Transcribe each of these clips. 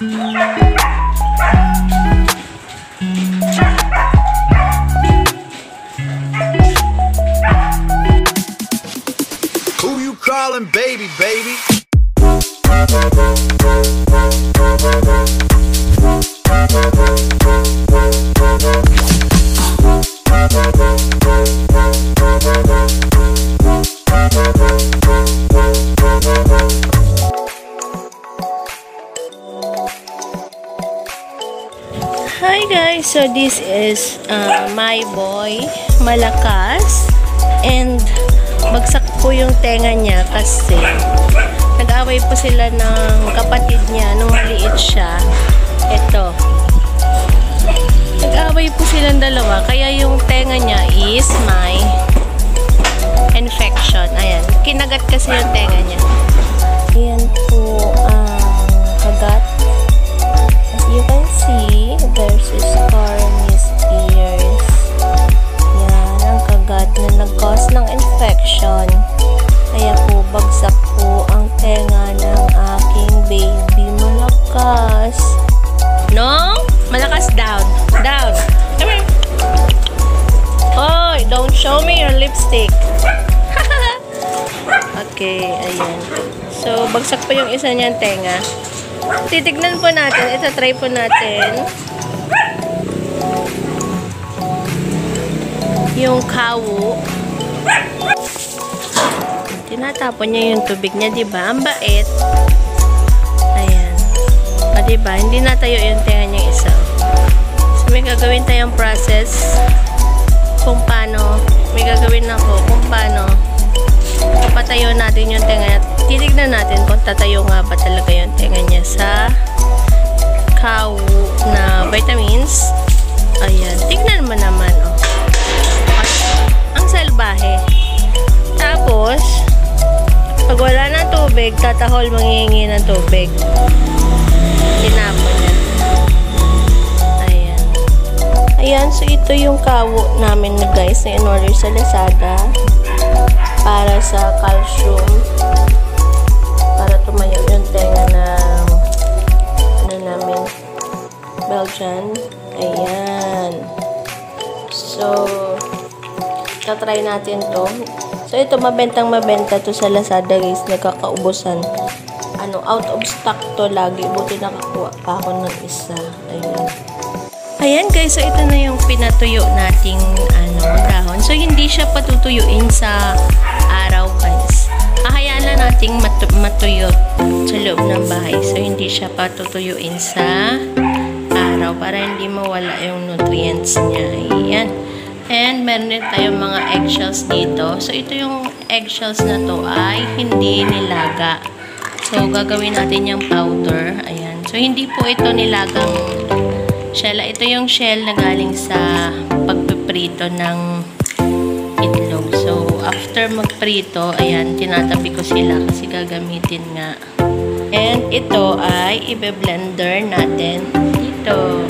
Who you calling baby, baby? So this is uh, my boy, malakas and bagsak po yung tenga niya kasi nag-away po sila ng kapatid niya nung maliit siya. Ito. Nag-away po silang dalawa kaya yung tenga niya is may infection. Ayan, kinagat kasi yung tenga niya. Ayan ng infection. Kaya po, bagsak po ang tenga ng aking baby. Malakas. No? Malakas down. Down. Come here. Oy, don't show me your lipstick. okay, ayan. So, bagsak po yung isa niyang tenga. Titignan po natin. Ito, try po natin. Yung kawo. Tinatapon niya yung tubig niya, di ba? Ang bait. Ayan. O, di ba? Hindi natayo yung tenga niya isa. So, may gagawin tayong process kung paano. May gagawin ako kung paano papatayo natin yung tenga. Titignan natin kung tatayo nga ba talaga yung tenga niya sa cow na vitamins. Ayan. Tignan mo naman, oh. Ang salbahe. Tapos, pag wala ng tubig, tatahol manghihingi ng tubig. Tinapon niya. Ayan. Ayan, so ito yung kawo namin na guys na in-order sa Lazada para sa calcium para tumayo yung tenga ng ano namin Belgian ayan so tatry natin to so ito mabentang mabenta to sa Lazada guys nagkakaubusan ano out of stock to lagi buti nakakuha pa ako ng isa ayan Ayan guys, so ito na yung pinatuyo nating ano, dahon. So hindi siya patutuyuin sa araw guys. Ahayaan lang nating matu matuyo sa loob ng bahay. So hindi siya patutuyuin sa araw para hindi mawala yung nutrients niya. Ayan. And meron tayong mga eggshells dito. So ito yung eggshells na to ay hindi nilaga. So gagawin natin yung powder. Ayan. So hindi po ito nilagang shell. Ito yung shell na galing sa pagpiprito ng itlog. So, after magprito, ayan, tinatabi ko sila kasi gagamitin nga. And ito ay ibe-blender natin dito.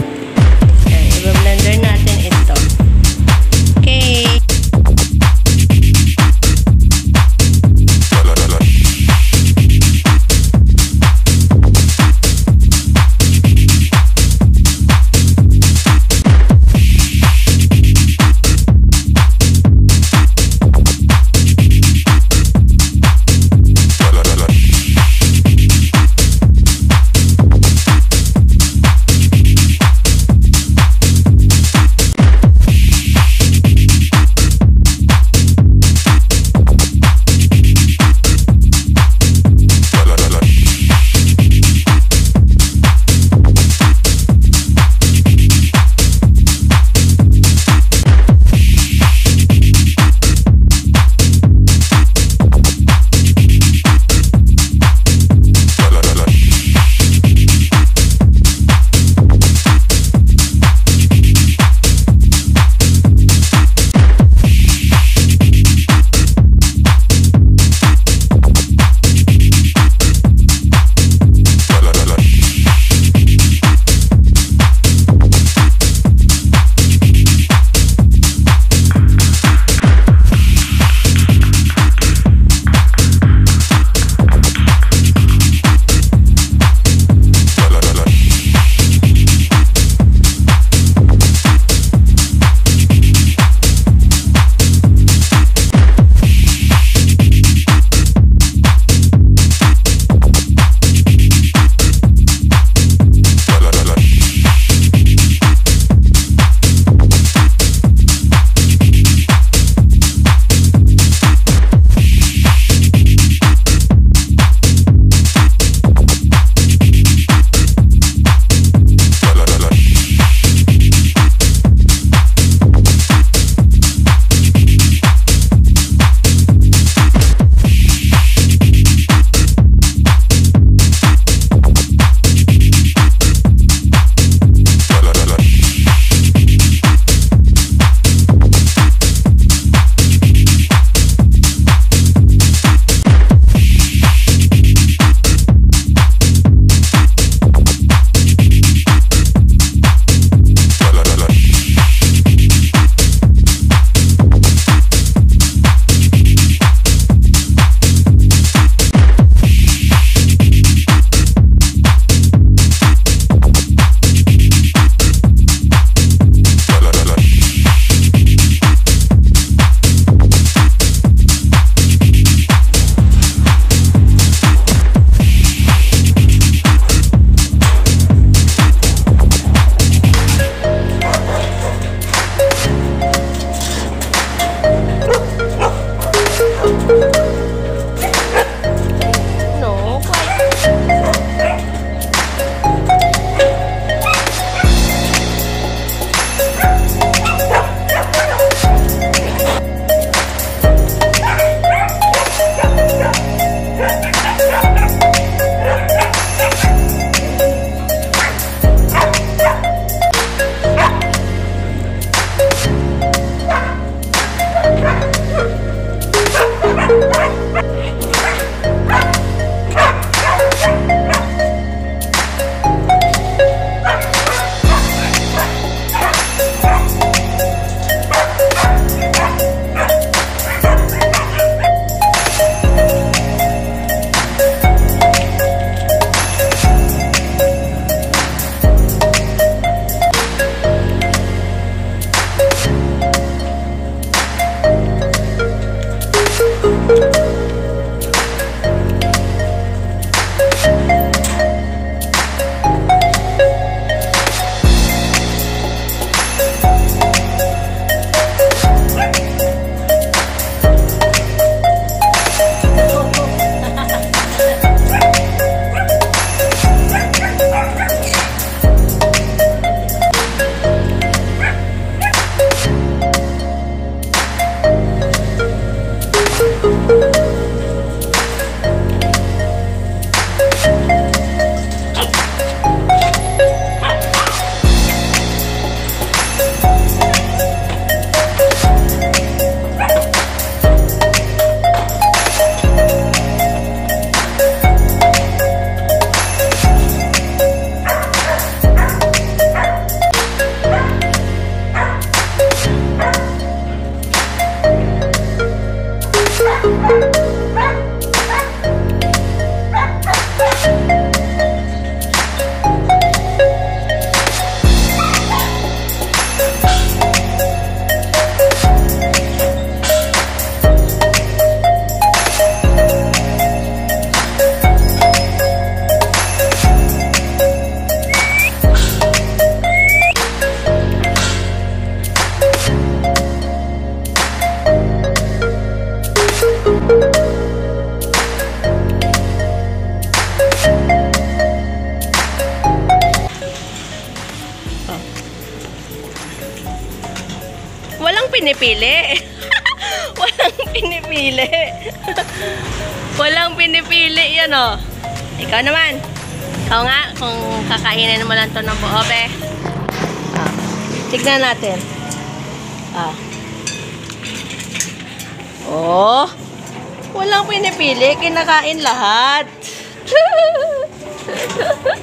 Pinipili. Walang pinipili. Walang pinipili yan oh. Ikaw naman. Ikaw nga, kung kakainin mo lang to ng buo, be. Ah, tignan natin. Ah. Oh. Walang pinipili, kinakain lahat.